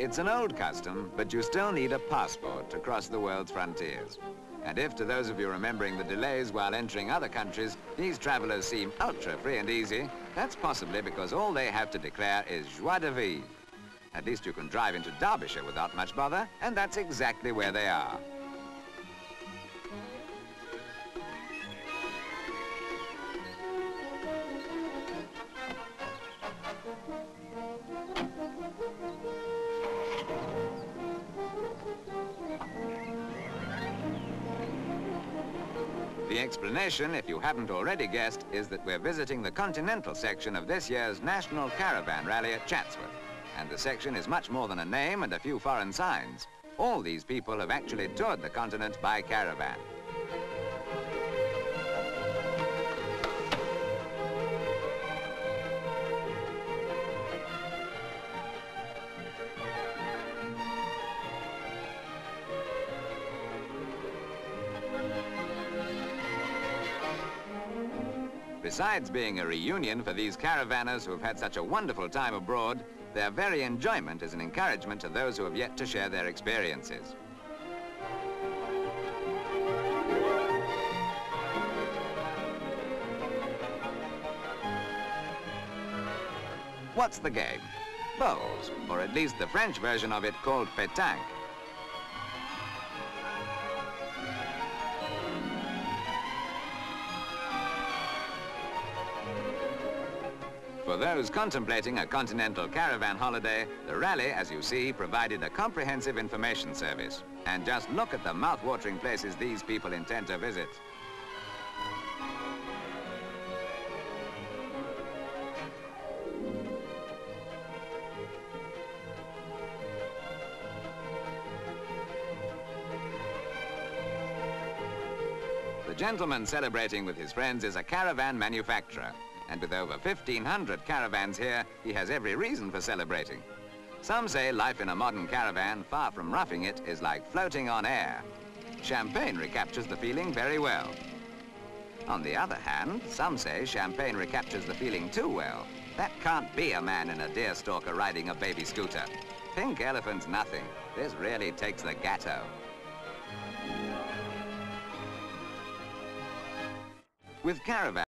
It's an old custom, but you still need a passport to cross the world's frontiers. And if to those of you remembering the delays while entering other countries, these travelers seem ultra free and easy, that's possibly because all they have to declare is joie de vivre. At least you can drive into Derbyshire without much bother, and that's exactly where they are. The explanation, if you haven't already guessed, is that we're visiting the continental section of this year's National Caravan Rally at Chatsworth. And the section is much more than a name and a few foreign signs. All these people have actually toured the continent by caravan. Besides being a reunion for these caravanners who have had such a wonderful time abroad, their very enjoyment is an encouragement to those who have yet to share their experiences. What's the game? Bowls, or at least the French version of it called pétanque. For those contemplating a continental caravan holiday, the rally, as you see, provided a comprehensive information service. And just look at the mouth-watering places these people intend to visit. The gentleman celebrating with his friends is a caravan manufacturer. And with over 1,500 caravans here, he has every reason for celebrating. Some say life in a modern caravan, far from roughing it, is like floating on air. Champagne recaptures the feeling very well. On the other hand, some say champagne recaptures the feeling too well. That can't be a man in a deerstalker riding a baby scooter. Pink elephant's nothing. This really takes the gatto. With caravan